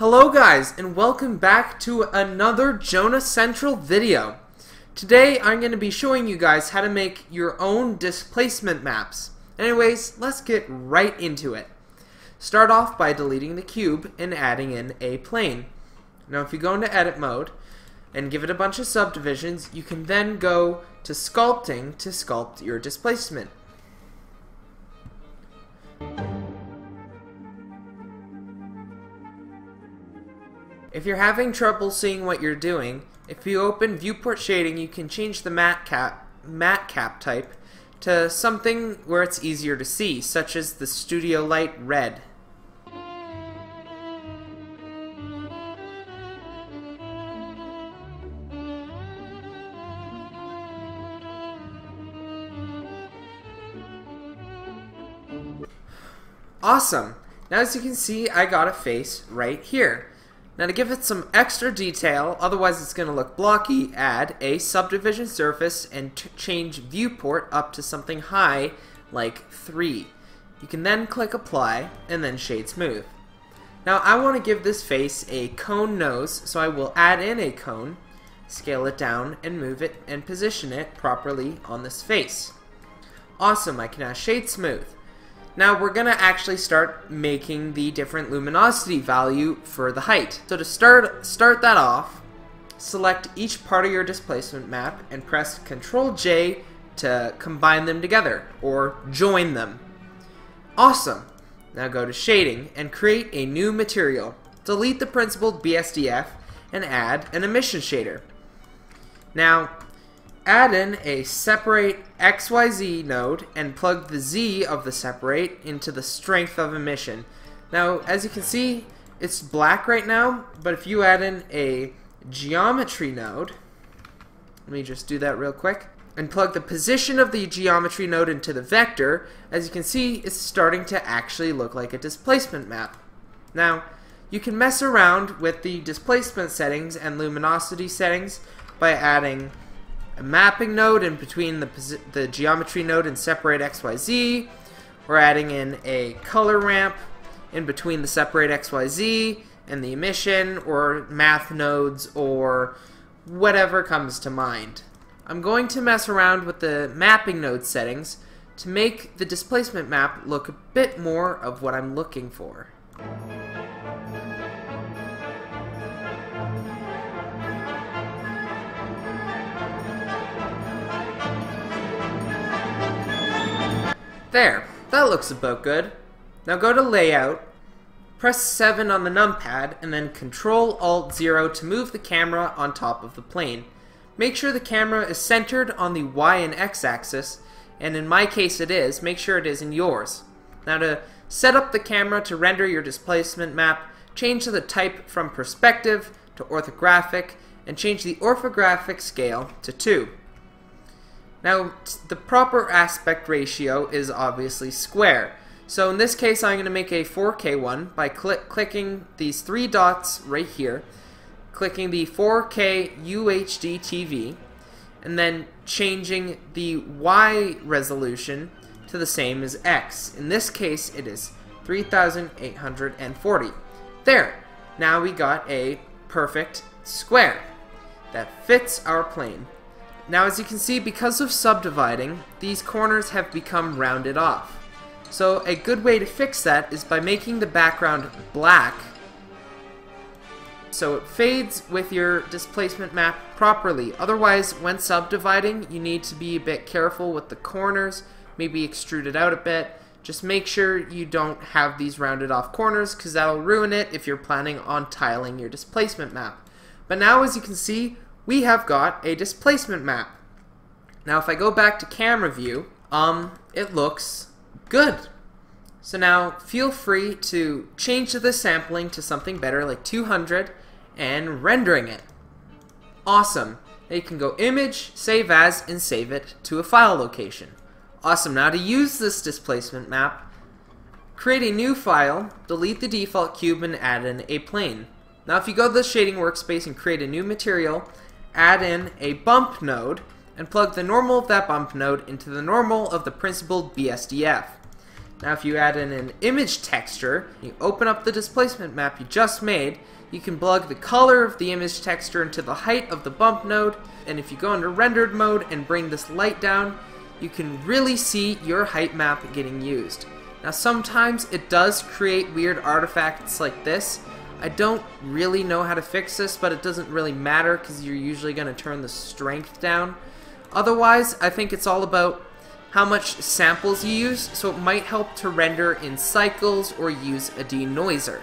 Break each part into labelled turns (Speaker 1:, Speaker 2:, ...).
Speaker 1: Hello guys and welcome back to another Jonah Central video. Today I'm going to be showing you guys how to make your own displacement maps. Anyways, let's get right into it. Start off by deleting the cube and adding in a plane. Now if you go into edit mode and give it a bunch of subdivisions, you can then go to sculpting to sculpt your displacement. If you're having trouble seeing what you're doing, if you open viewport shading, you can change the MatCap, matte cap type to something where it's easier to see, such as the Studio Light Red. Awesome! Now as you can see, I got a face right here. Now to give it some extra detail, otherwise it's going to look blocky, add a subdivision surface and change viewport up to something high like 3. You can then click apply and then shade smooth. Now I want to give this face a cone nose, so I will add in a cone, scale it down, and move it and position it properly on this face. Awesome, I can now shade smooth. Now we're going to actually start making the different luminosity value for the height. So to start, start that off, select each part of your displacement map and press Ctrl J to combine them together or join them. Awesome! Now go to shading and create a new material. Delete the principled BSDF and add an emission shader. Now add in a separate XYZ node and plug the Z of the separate into the strength of emission. Now, as you can see, it's black right now, but if you add in a geometry node, let me just do that real quick, and plug the position of the geometry node into the vector, as you can see, it's starting to actually look like a displacement map. Now, you can mess around with the displacement settings and luminosity settings by adding a mapping node in between the, the geometry node and separate XYZ. We're adding in a color ramp in between the separate XYZ and the emission or math nodes or whatever comes to mind. I'm going to mess around with the mapping node settings to make the displacement map look a bit more of what I'm looking for. There, that looks about good. Now go to Layout, press 7 on the numpad, and then Control Alt 0 to move the camera on top of the plane. Make sure the camera is centered on the Y and X axis, and in my case it is, make sure it is in yours. Now to set up the camera to render your displacement map, change the type from perspective to orthographic, and change the orthographic scale to 2. Now, the proper aspect ratio is obviously square. So in this case, I'm going to make a 4K one by cl clicking these three dots right here, clicking the 4K UHD TV, and then changing the Y resolution to the same as X. In this case, it is 3840. There! Now we got a perfect square that fits our plane. Now as you can see, because of subdividing, these corners have become rounded off. So a good way to fix that is by making the background black so it fades with your displacement map properly. Otherwise, when subdividing, you need to be a bit careful with the corners, maybe extrude it out a bit. Just make sure you don't have these rounded off corners because that'll ruin it if you're planning on tiling your displacement map. But now as you can see, we have got a displacement map. Now if I go back to camera view, um, it looks good. So now feel free to change the sampling to something better like 200 and rendering it. Awesome. Now you can go image, save as, and save it to a file location. Awesome. Now to use this displacement map, create a new file, delete the default cube, and add in a plane. Now if you go to the shading workspace and create a new material, add in a bump node, and plug the normal of that bump node into the normal of the principled BSDF. Now if you add in an image texture, you open up the displacement map you just made, you can plug the color of the image texture into the height of the bump node, and if you go into rendered mode and bring this light down, you can really see your height map getting used. Now sometimes it does create weird artifacts like this. I don't really know how to fix this, but it doesn't really matter because you're usually going to turn the strength down. Otherwise, I think it's all about how much samples you use, so it might help to render in cycles or use a denoiser.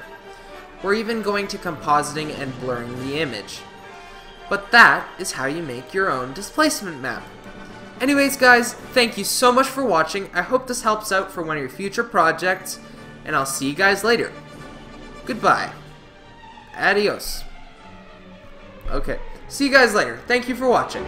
Speaker 1: Or even going to compositing and blurring the image. But that is how you make your own displacement map. Anyways guys, thank you so much for watching, I hope this helps out for one of your future projects, and I'll see you guys later. Goodbye. Adios. Okay, see you guys later. Thank you for watching.